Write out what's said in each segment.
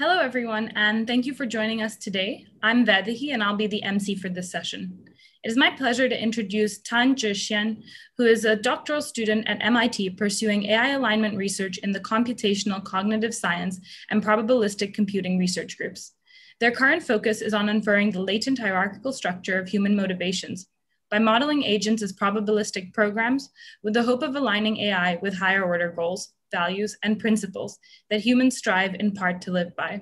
Hello, everyone, and thank you for joining us today. I'm Vaidehi, and I'll be the MC for this session. It is my pleasure to introduce Tan Zhi Xuan, who is a doctoral student at MIT pursuing AI alignment research in the computational cognitive science and probabilistic computing research groups. Their current focus is on inferring the latent hierarchical structure of human motivations by modeling agents as probabilistic programs with the hope of aligning AI with higher order goals, values, and principles that humans strive in part to live by.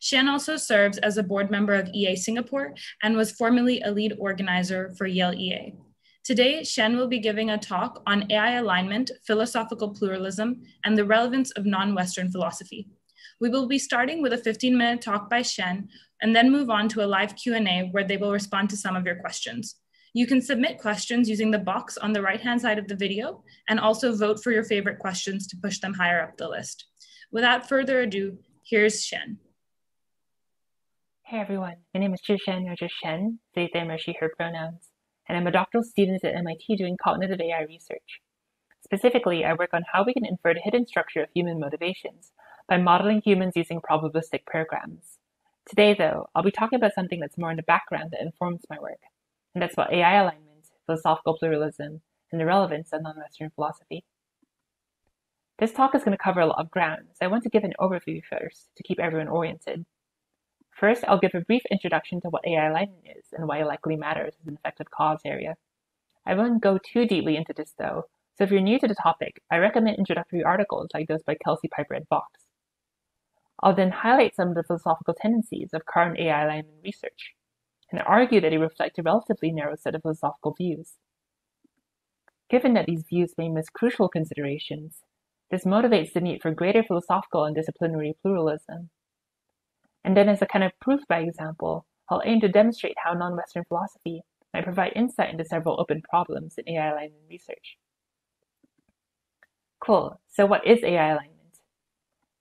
Xuan also serves as a board member of EA Singapore and was formerly a lead organizer for Yale EA. Today, Xuan will be giving a talk on AI alignment, philosophical pluralism, and the relevance of non-Western philosophy. We will be starting with a 15-minute talk by Xuan and then move on to a live Q&A where they will respond to some of your questions. You can submit questions using the box on the right-hand side of the video and also vote for your favorite questions to push them higher up the list. Without further ado, here's Xuan. Hey everyone, my name is Zhishen or Zhishen, they, them, or she, her pronouns, and I'm a doctoral student at MIT doing cognitive AI research. Specifically, I work on how we can infer the hidden structure of human motivations by modeling humans using probabilistic programs. Today, though, I'll be talking about something that's more in the background that informs my work, and that's about AI alignment, philosophical pluralism, and the relevance of non-Western philosophy. This talk is going to cover a lot of ground, so I want to give an overview first to keep everyone oriented. First, I'll give a brief introduction to what AI alignment is and why it likely matters as an effective cause area. I won't go too deeply into this though, so if you're new to the topic, I recommend introductory articles like those by Kelsey Piper at Vox. I'll then highlight some of the philosophical tendencies of current AI alignment research, and argue that they reflect a relatively narrow set of philosophical views. Given that these views may miss crucial considerations, this motivates the need for greater philosophical and disciplinary pluralism. And then as a kind of proof by example, I'll aim to demonstrate how non-Western philosophy might provide insight into several open problems in AI alignment research. Cool, so what is AI alignment?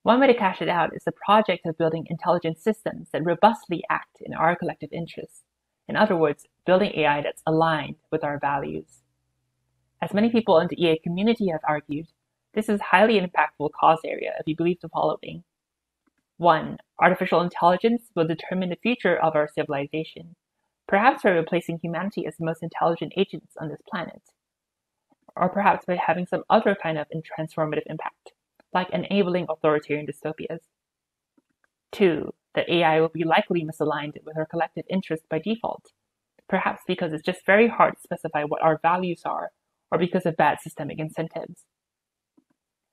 One way to cash it out is the project of building intelligent systems that robustly act in our collective interests. In other words, building AI that's aligned with our values. As many people in the EA community have argued, this is a highly impactful cause area if you believe the following. One, artificial intelligence will determine the future of our civilization, perhaps by replacing humanity as the most intelligent agents on this planet, or perhaps by having some other kind of transformative impact, like enabling authoritarian dystopias. Two, that AI will be likely misaligned with our collective interests by default, perhaps because it's just very hard to specify what our values are, or because of bad systemic incentives.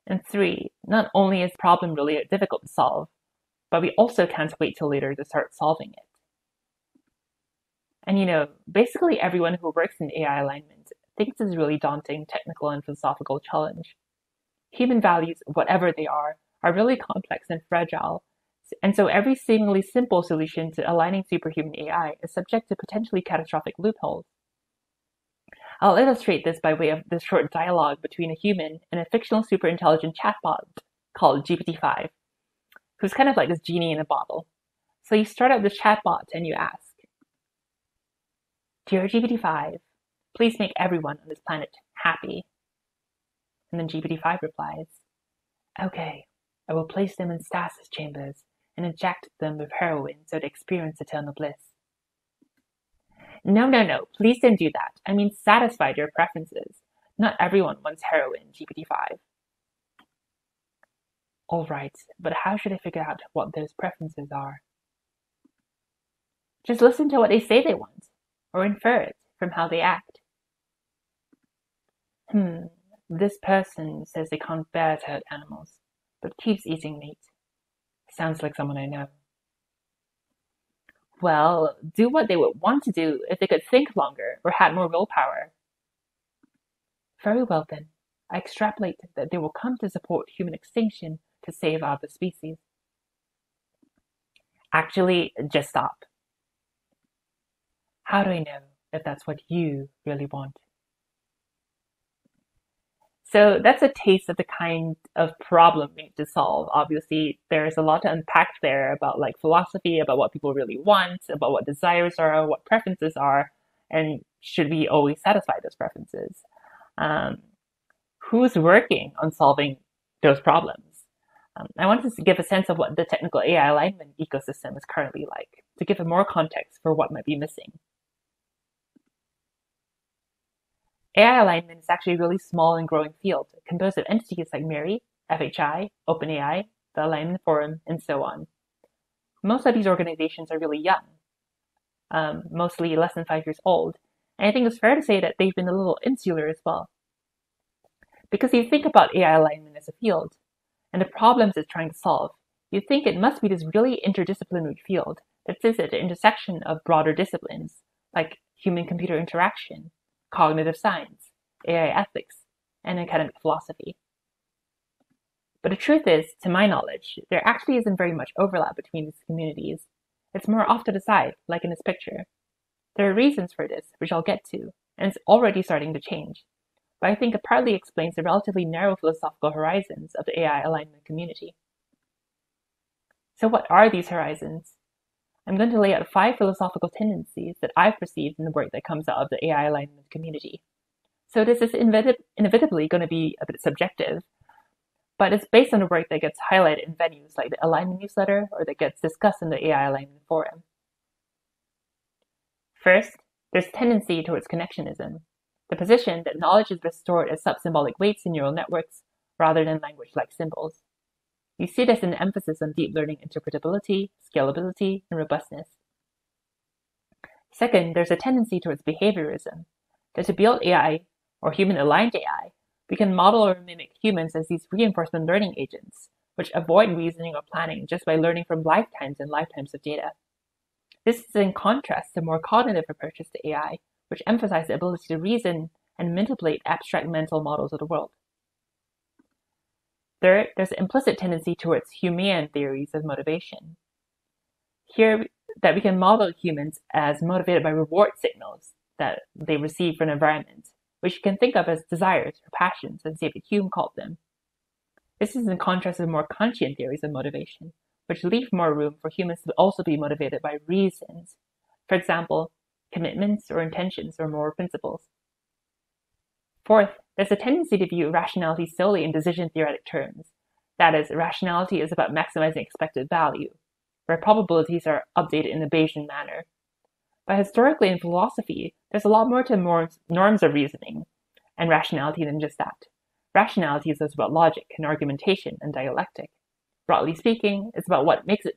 And three, not only is the problem really difficult to solve, but we also can't wait till later to start solving it. And you know, basically everyone who works in AI alignment thinks it's a really daunting technical and philosophical challenge. Human values, whatever they are, are really complex and fragile, and so every seemingly simple solution to aligning superhuman AI is subject to potentially catastrophic loopholes. I'll illustrate this by way of this short dialogue between a human and a fictional superintelligent chatbot called GPT-5 who's kind of like this genie in a bottle. So you start out this chatbot and you ask, Dear GPT-5, please make everyone on this planet happy. And then GPT-5 replies, Okay, I will place them in stasis chambers and inject them with heroin so they experience eternal bliss. No, no, no, please don't do that. I mean, satisfy your preferences. Not everyone wants heroin, GPT-5. All right, but how should I figure out what those preferences are? Just listen to what they say they want, or infer it from how they act. Hmm, this person says they can't bear to hurt animals, but keeps eating meat. Sounds like someone I know. Well, do what they would want to do if they could think longer or had more willpower. Very well then, I extrapolate that they will come to support human extinction to save other species. Actually, just stop. How do I know if that's what you really want? So that's a taste of the kind of problem we need to solve. Obviously, there's a lot to unpack there about like philosophy, about what people really want, about what desires are, what preferences are, and should we always satisfy those preferences? Um, who's working on solving those problems? Um, I wanted to give a sense of what the technical AI alignment ecosystem is currently like, to give a more context for what might be missing. AI alignment is actually a really small and growing field, composed of entities like MIRI, FHI, OpenAI, the Alignment Forum, and so on. Most of these organizations are really young, um, mostly less than five years old, and I think it's fair to say that they've been a little insular as well. Because you think about AI alignment as a field, and the problems it's trying to solve, you think it must be this really interdisciplinary field that sits at the intersection of broader disciplines, like human-computer interaction, cognitive science, AI ethics, and academic philosophy. But the truth is, to my knowledge, there actually isn't very much overlap between these communities. It's more off to the side, like in this picture. There are reasons for this, which I'll get to, and it's already starting to change. But I think it partly explains the relatively narrow philosophical horizons of the AI alignment community. So what are these horizons? I'm going to lay out five philosophical tendencies that I've perceived in the work that comes out of the AI alignment community. So this is inevitably going to be a bit subjective, but it's based on the work that gets highlighted in venues like the Alignment newsletter or that gets discussed in the AI Alignment forum. First, there's tendency towards connectionism, the position that knowledge is restored as subsymbolic weights in neural networks rather than language-like symbols. You see this in the emphasis on deep learning interpretability, scalability, and robustness. Second, there's a tendency towards behaviorism, that to build AI, or human-aligned AI, we can model or mimic humans as these reinforcement learning agents, which avoid reasoning or planning just by learning from lifetimes and lifetimes of data. This is in contrast to more cognitive approaches to AI, which emphasize the ability to reason and manipulate abstract mental models of the world. Third, there's an implicit tendency towards Humean theories of motivation. Here, that we can model humans as motivated by reward signals that they receive from the environment, which you can think of as desires or passions, as David Hume called them. This is in contrast to more Kantian theories of motivation, which leave more room for humans to also be motivated by reasons. For example, commitments or intentions or moral principles. Fourth, there's a tendency to view rationality solely in decision theoretic terms. That is, rationality is about maximizing expected value, where probabilities are updated in a Bayesian manner. But historically in philosophy, there's a lot more to norms, norms of reasoning and rationality than just that. Rationality is about logic and argumentation and dialectic. Broadly speaking, it's about what makes it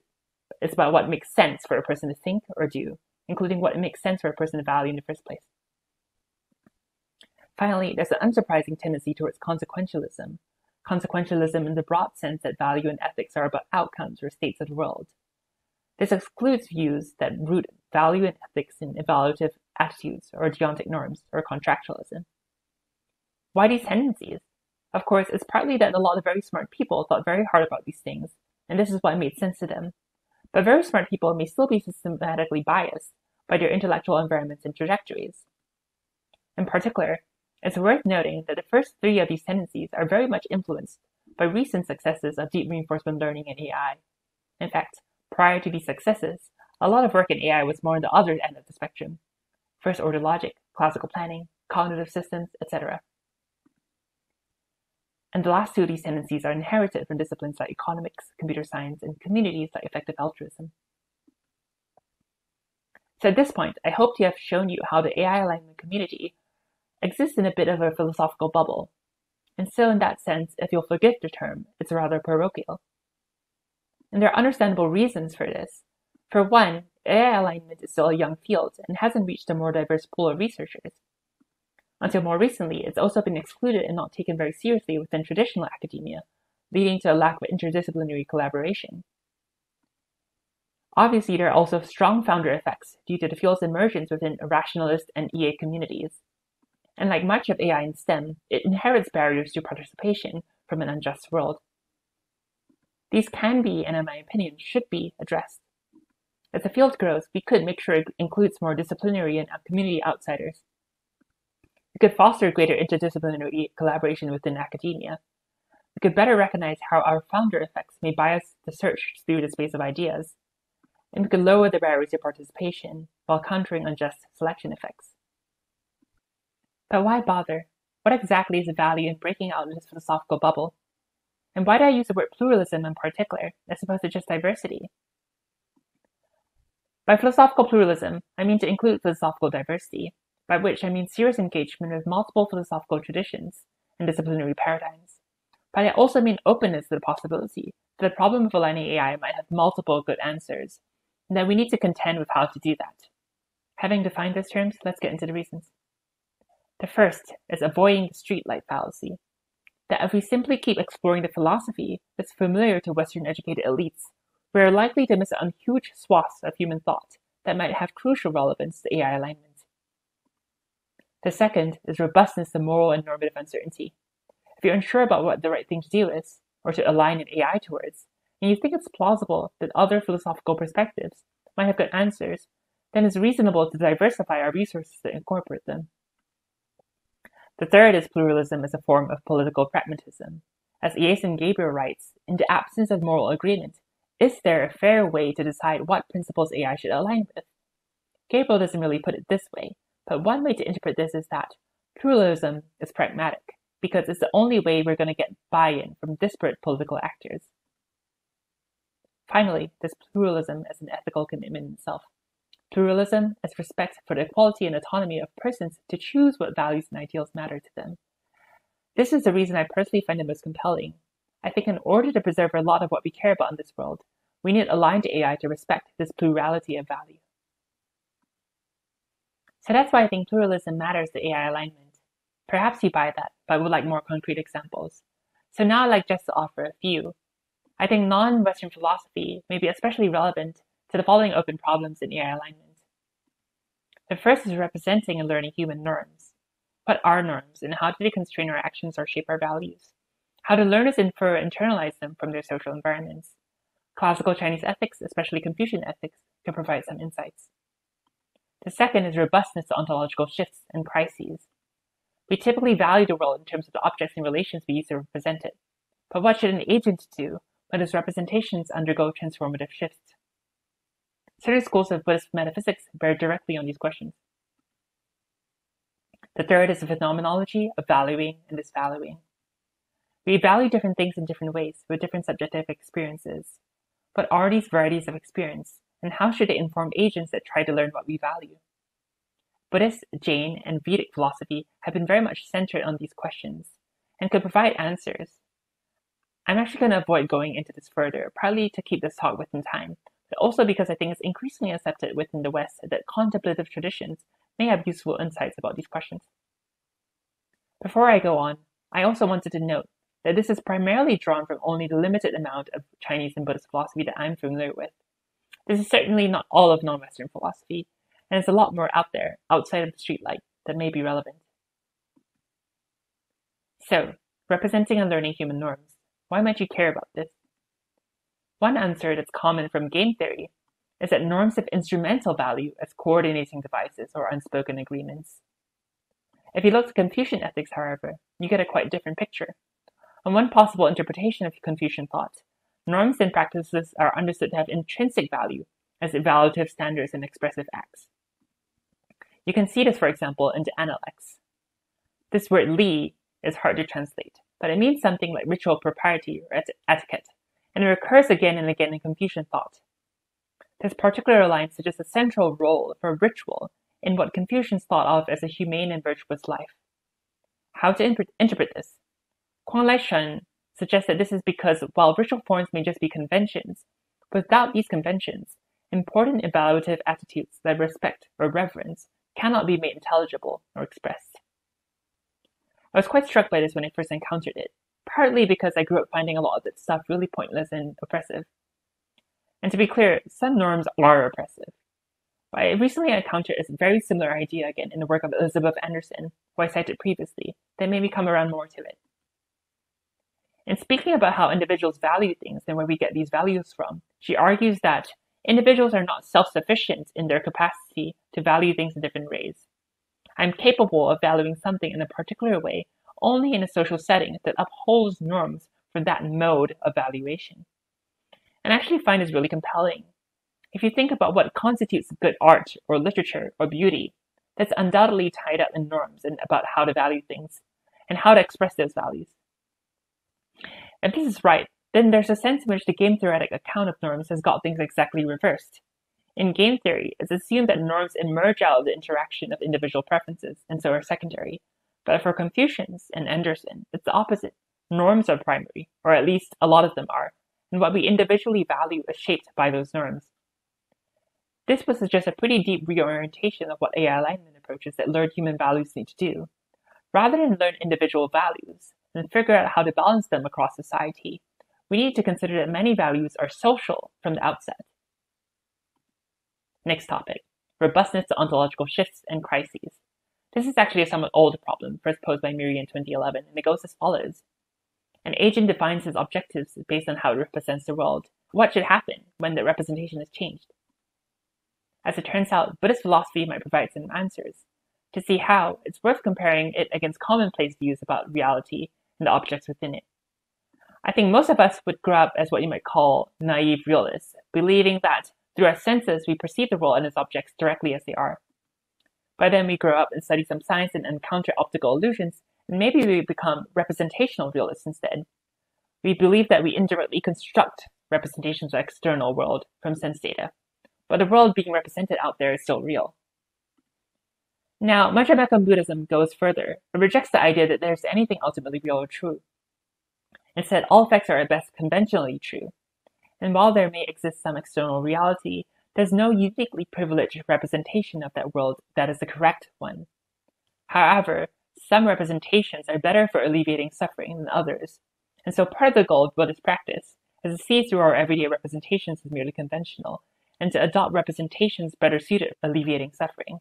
it's about what makes sense for a person to think or do, including what makes sense for a person to value in the first place. Finally, there's an unsurprising tendency towards consequentialism. Consequentialism in the broad sense that value and ethics are about outcomes or states of the world. This excludes views that root value and ethics in evaluative attitudes or deontic norms or contractualism. Why these tendencies? Of course, it's partly that a lot of very smart people thought very hard about these things, and this is what made sense to them. But very smart people may still be systematically biased by their intellectual environments and trajectories. In particular, it's worth noting that the first three of these tendencies are very much influenced by recent successes of deep reinforcement learning and AI. In fact, prior to these successes, a lot of work in AI was more on the other end of the spectrum. First order logic, classical planning, cognitive systems, etc. And the last two of these tendencies are inherited from disciplines like economics, computer science, and communities like effective altruism. So at this point, I hope to have shown you how the AI alignment community exists in a bit of a philosophical bubble. And so in that sense, if you'll forgive the term, it's rather parochial. And there are understandable reasons for this. For one, AI alignment is still a young field and hasn't reached a more diverse pool of researchers. Until more recently, it's also been excluded and not taken very seriously within traditional academia, leading to a lack of interdisciplinary collaboration. Obviously, there are also strong founder effects due to the field's emergence within rationalist and EA communities. And like much of AI in STEM, it inherits barriers to participation from an unjust world. These can be, and in my opinion, should be addressed. As the field grows, we could make sure it includes more disciplinary and community outsiders. We could foster greater interdisciplinary collaboration within academia. We could better recognize how our founder effects may bias the search through the space of ideas. And we could lower the barriers to participation while countering unjust selection effects. But why bother? What exactly is the value in breaking out of this philosophical bubble? And why do I use the word pluralism in particular, as opposed to just diversity? By philosophical pluralism, I mean to include philosophical diversity, by which I mean serious engagement with multiple philosophical traditions and disciplinary paradigms. But I also mean openness to the possibility that the problem of aligning AI might have multiple good answers, and that we need to contend with how to do that. Having defined those terms, let's get into the reasons. The first is avoiding the streetlight fallacy. That if we simply keep exploring the philosophy that's familiar to Western educated elites, we are likely to miss on huge swaths of human thought that might have crucial relevance to AI alignment. The second is robustness to moral and normative uncertainty. If you're unsure about what the right thing to do is, or to align an AI towards, and you think it's plausible that other philosophical perspectives might have good answers, then it's reasonable to diversify our resources to incorporate them. The third is pluralism as a form of political pragmatism. As Iason Gabriel writes, in the absence of moral agreement, is there a fair way to decide what principles AI should align with? Gabriel doesn't really put it this way, but one way to interpret this is that pluralism is pragmatic, because it's the only way we're going to get buy-in from disparate political actors. Finally, this pluralism as an ethical commitment itself. Pluralism is respect for the equality and autonomy of persons to choose what values and ideals matter to them. This is the reason I personally find it most compelling. I think in order to preserve a lot of what we care about in this world, we need aligned AI to respect this plurality of value. So that's why I think pluralism matters to AI alignment. Perhaps you buy that, but would like more concrete examples. So now I'd like just to offer a few. I think non-Western philosophy may be especially relevant to the following open problems in AI alignment. The first is representing and learning human norms. What are norms and how do they constrain our actions or shape our values? How do learners infer or internalize them from their social environments? Classical Chinese ethics, especially Confucian ethics, can provide some insights. The second is robustness to ontological shifts and crises. We typically value the world in terms of the objects and relations we use to represent it. But what should an agent do when its representations undergo transformative shifts? Certain schools of Buddhist metaphysics bear directly on these questions. The third is the phenomenology of valuing and disvaluing. We value different things in different ways with different subjective experiences. But are these varieties of experience, and how should they inform agents that try to learn what we value? Buddhist, Jain, and Vedic philosophy have been very much centered on these questions and could provide answers. I'm actually going to avoid going into this further, partly to keep this talk within time, also because I think it's increasingly accepted within the West that contemplative traditions may have useful insights about these questions. Before I go on, I also wanted to note that this is primarily drawn from only the limited amount of Chinese and Buddhist philosophy that I'm familiar with. This is certainly not all of non-Western philosophy, and there's a lot more out there, outside of the streetlight, that may be relevant. So, representing and learning human norms, why might you care about this? One answer that's common from game theory is that norms have instrumental value as coordinating devices or unspoken agreements. If you look to Confucian ethics, however, you get a quite different picture. On one possible interpretation of Confucian thought, norms and practices are understood to have intrinsic value as evaluative standards and expressive acts. You can see this, for example, in the Analects. This word li is hard to translate, but it means something like ritual propriety or etiquette, and it recurs again and again in Confucian thought. This particular line suggests a central role for ritual in what Confucians thought of as a humane and virtuous life. How to inter- interpret this? Kwong-loi Shun suggests that this is because while ritual forms may just be conventions, without these conventions, important evaluative attitudes like respect or reverence cannot be made intelligible or expressed. I was quite struck by this when I first encountered it, partly because I grew up finding a lot of that stuff really pointless and oppressive. And to be clear, some norms are oppressive. But I recently encountered a very similar idea again in the work of Elizabeth Anderson, who I cited previously, that made me come around more to it. In speaking about how individuals value things and where we get these values from, she argues that individuals are not self-sufficient in their capacity to value things in different ways. I'm capable of valuing something in a particular way only in a social setting that upholds norms for that mode of valuation. And I actually find this really compelling. If you think about what constitutes good art or literature or beauty, that's undoubtedly tied up in norms and about how to value things and how to express those values. If this is right, then there's a sense in which the game theoretic account of norms has got things exactly reversed. In game theory, it's assumed that norms emerge out of the interaction of individual preferences and so are secondary. But for Confucians and Anderson, it's the opposite. Norms are primary, or at least a lot of them are, and what we individually value is shaped by those norms. This would suggest a pretty deep reorientation of what AI alignment approaches that learned human values need to do. Rather than learn individual values and figure out how to balance them across society, we need to consider that many values are social from the outset. Next topic, robustness to ontological shifts and crises. This is actually a somewhat old problem, first posed by MIRI in 2011, and it goes as follows. An agent defines his objectives based on how it represents the world. What should happen when the representation is changed? As it turns out, Buddhist philosophy might provide some answers. To see how, it's worth comparing it against commonplace views about reality and the objects within it. I think most of us would grow up as what you might call naive realists, believing that through our senses, we perceive the world and its objects directly as they are. By then, we grow up and study some science and encounter optical illusions, and maybe we become representational realists instead. We believe that we indirectly construct representations of external world from sense data, but the world being represented out there is still real. Now, Madhyamaka Buddhism goes further. and rejects the idea that there's anything ultimately real or true. Instead, all facts are at best conventionally true, and while there may exist some external reality, there's no uniquely privileged representation of that world that is the correct one. However, some representations are better for alleviating suffering than others, and so part of the goal of Buddhist practice is to see through our everyday representations as merely conventional, and to adopt representations better suited for alleviating suffering.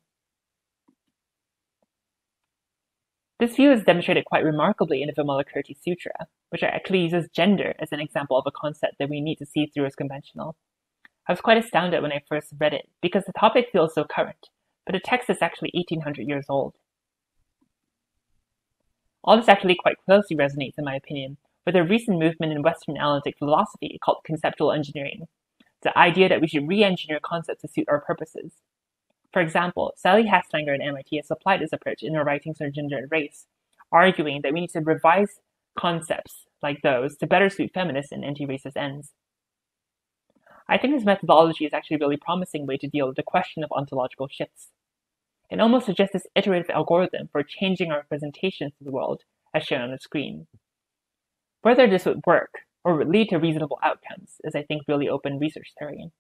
This view is demonstrated quite remarkably in the Vimalakirti Sutra, which actually uses gender as an example of a concept that we need to see through as conventional. I was quite astounded when I first read it, because the topic feels so current, but the text is actually 1800 years old. All this actually quite closely resonates, in my opinion, with a recent movement in Western analytic philosophy called conceptual engineering, the idea that we should re-engineer concepts to suit our purposes. For example, Sally Haslanger at MIT has applied this approach in her writings on gender and race, arguing that we need to revise concepts like those to better suit feminist and anti-racist ends. I think this methodology is actually a really promising way to deal with the question of ontological shifts. It almost suggests this iterative algorithm for changing our representations of the world, as shown on the screen. Whether this would work, or would lead to reasonable outcomes, is I think really open research terrain.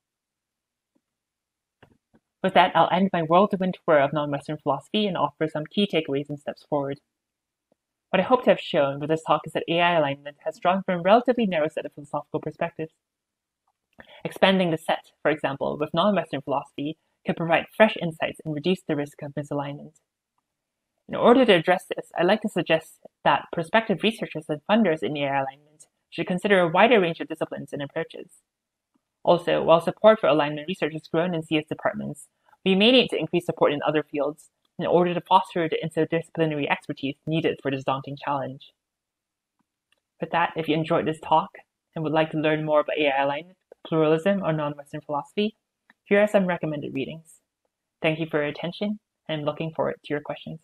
With that, I'll end my whirlwind tour of non-Western philosophy and offer some key takeaways and steps forward. What I hope to have shown with this talk is that AI alignment has drawn from a relatively narrow set of philosophical perspectives. Expanding the set, for example, with non-Western philosophy could provide fresh insights and reduce the risk of misalignment. In order to address this, I'd like to suggest that prospective researchers and funders in AI alignment should consider a wider range of disciplines and approaches. Also, while support for alignment research has grown in CS departments, we may need to increase support in other fields in order to foster the interdisciplinary expertise needed for this daunting challenge. With that, if you enjoyed this talk and would like to learn more about AI alignment, pluralism, or non-Western philosophy, here are some recommended readings. Thank you for your attention, and I'm looking forward to your questions.